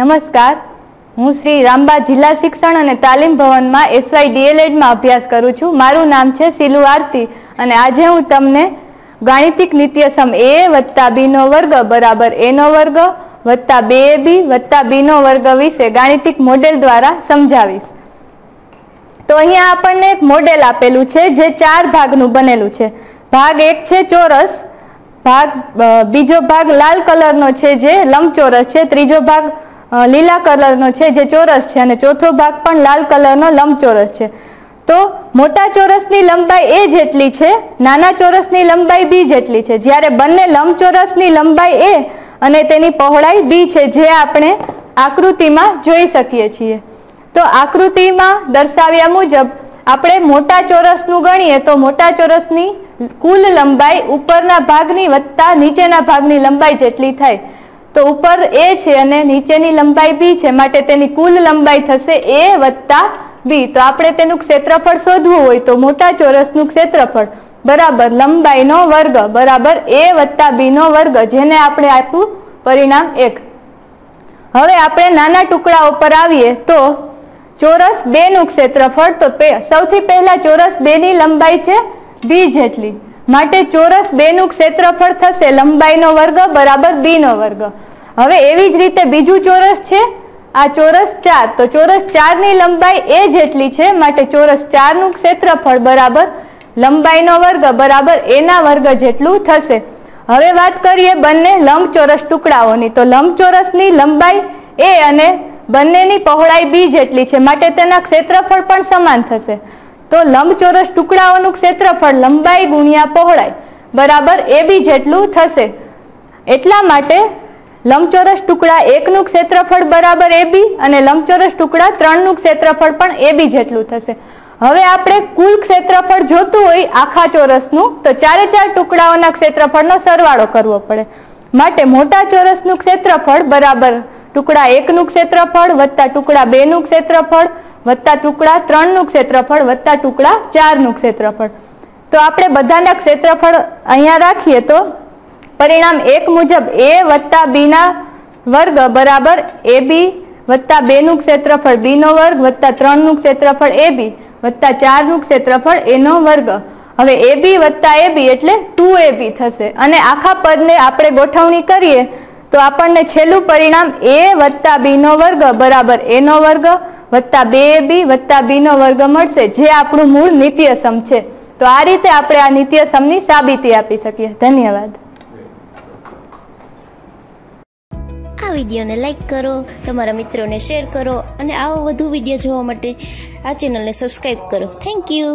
નમસ્કાર. હું શ્રી રામબા જિલ્લા શિક્ષણ અને તાલીમ ભવનમાં એસવાય ડીએલએડમાં અભ્યાસ કરું છું. મારું નામ છે સિલુ આરતી અને આજે હું તમને ગાણિતિક નિત્યસમ એ વત્તા બીનો વર્ગ બરાબર એનો વર્ગ વત્તા બે એ બી વત્તા બીનો વર્ગ વિશે ગાણિતિક મોડેલ દ્વારા સમજાવીશ. તો અહીંયા આપણને એક મોડેલ આપેલું છે જે ચાર ભાગનું બનેલું છે. ભાગ એક છે ચોરસ, ભાગ બીજો ભાગ લાલ કલરનો છે જે લંબચોરસ છે, ત્રીજો ભાગ લીલા કલરનો છે જે ચોરસ છે અને ચોથો ભાગ પણ લાલ કલરનો લંબચોરસ છે. તો મોટા ચોરસની લંબાઈ એ જેટલી છે, નાના ચોરસની લંબાઈ બી જેટલી છે. જ્યારે બંને લંબચોરસની લંબાઈ એ અને તેની પહોળાઈ બી છે જે આપણે આકૃતિમાં જોઈ શકીએ છીએ. તો આકૃતિમાં દર્શાવ્યા મુજબ આપણે મોટા ચોરસનું ગણીએ તો મોટા ચોરસની કુલ લંબાઈ ઉપરના ભાગની વત્તા નીચેના ભાગની લંબાઈ જેટલી થાય. તો ઉપર એ છે અને નીચેની લંબાઈ બી છે, માટે તેની કુલ લંબાઈ થશે એ વત્તા બી. તો આપણે તેનું ક્ષેત્રફળ શોધવું હોય તો મોટા ચોરસનું ક્ષેત્રફળ બરાબર લંબાઈનો વર્ગ બરાબર એ વત્તા બીનો વર્ગ, જેને આપણે આપ્યું પરિણામ એક. હવે આપણે નાના ટુકડાઓ પર આવીએ તો ચોરસ બેનું ક્ષેત્રફળ, તો સૌથી પહેલા ચોરસ બેની લંબાઈ છે બી જેટલી. માટે ચોરસ બે નું ક્ષેત્રફળ થશે લંબાઈનો વર્ગ બરાબર બી નો વર્ગ. હવે એવી જ રીતે બીજું ચોરસ છે? આ ચોરસ ચાર. તો ચોરસ ચારની લંબાઈ એ જેટલી છે, માટે ચોરસ ચારનું ક્ષેત્રફળ બરાબર લંબાઈનો વર્ગ બરાબર એના વર્ગ જેટલું થશે. હવે વાત કરીએ બંને લંબચોરસ ટુકડાઓની. તો લંબચોરસની લંબાઈ એ અને બંનેની પહોળાઈ બી જેટલી છે, માટે તેના ક્ષેત્રફળ પણ સમાન થશે. તો લંબચોરસ ટુકડાઓનું ક્ષેત્રફળ લંબાઈ ગુણ્યા પહોળાઈ. બરાબર એ બી જેટલું થશે. એટલા માટે લંબચોરસ ટુકડા એકનું ક્ષેત્રફળ બરાબર એ બી અને લંબચોરસ ટુકડા ત્રણનું ક્ષેત્રફળ પણ એ બી જેટલું થશે. હવે આપણે કુલ ક્ષેત્રફળ જોતું હોય આખા ચોરસનું, તો ચારે ચાર ટુકડાઓના ક્ષેત્રફળનો સરવાળો કરવો પડે. માટે મોટા ચોરસનું ક્ષેત્રફળ બરાબર ટુકડા એકનું ક્ષેત્રફળ વત્તા ટુકડા બેનું ક્ષેત્રફળ વત્તા ટુકડા ત્રણનું ક્ષેત્રફળ, વત્તા ટુકડા ચારનું ક્ષેત્રફળ. તો આપણે બધાના ક્ષેત્રફળ અહીંયા રાખીએ તો પરિણામ એક મુજબ એ વત્તા બીના વર્ગ બરાબર એ બી, વત્તા બેનું ક્ષેત્રફળ બીનો વર્ગ, વત્તા ત્રણનું ક્ષેત્રફળ એ બી, વત્તા ચારનું ક્ષેત્રફળ એનો વર્ગ. હવે એ બી વત્તા એ બી એટલે ટુ એ બી થશે. અને આખા પદને આપણે ગોઠવણી કરીએ તો આપણને છેલ્લું પરિણામ એ વત્તા બીનો વર્ગ બરાબર એનો વર્ગ વત્તા બે બી વત્તા બીનો વર્ગ મળશે, જે આપણું મૂળ નિત્યસમ છે. તો આ રીતે આપણે આ નિત્યસમની સાબિતી આપી શકીએ. ધન્યવાદ. આ વિડીયોને લાઇક કરો, તમારા મિત્રોને શેર કરો, અને આવો વધુ વીડિયો જોવા માટે આ ચેનલને સબસ્ક્રાઈબ કરો. Thank you.